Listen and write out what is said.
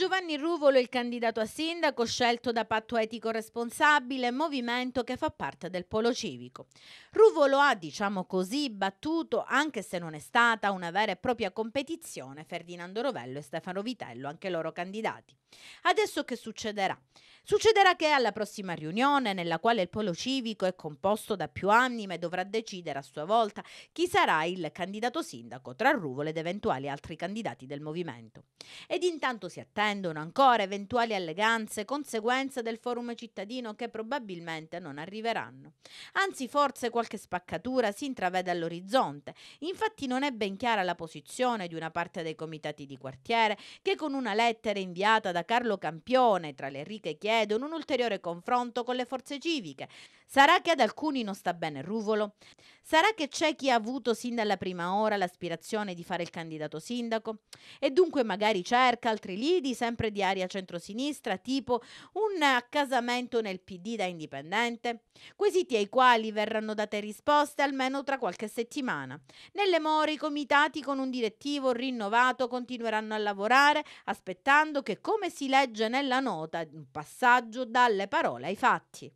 Giovanni Ruvolo il candidato a sindaco scelto da Patto Etico Responsabile, movimento che fa parte del Polo Civico. Ruvolo ha, diciamo così, battuto, anche se non è stata una vera e propria competizione, Ferdinando Rovello e Stefano Vitello, anche loro candidati. Adesso che succederà? Succederà che alla prossima riunione, nella quale il polo civico è composto da più anime, dovrà decidere a sua volta chi sarà il candidato sindaco tra Ruvolo ed eventuali altri candidati del movimento. Ed intanto si attendono ancora eventuali alleganze, conseguenze del forum cittadino che probabilmente non arriveranno. Anzi, forse qualche spaccatura si intravede all'orizzonte. Infatti non è ben chiara la posizione di una parte dei comitati di quartiere che con una lettera inviata da Carlo Campione tra le ricche chiedono un ulteriore confronto con le forze civiche. Sarà che ad alcuni non sta bene Ruvolo? Sarà che c'è chi ha avuto sin dalla prima ora l'aspirazione di fare il candidato sindaco? E dunque magari cerca altri lidi, sempre di aria centrosinistra, tipo un accasamento nel PD da indipendente? Quesiti ai quali verranno date risposte almeno tra qualche settimana. Nelle more i comitati con un direttivo rinnovato continueranno a lavorare, aspettando che, come si legge nella nota, un passaggio dalle parole ai fatti.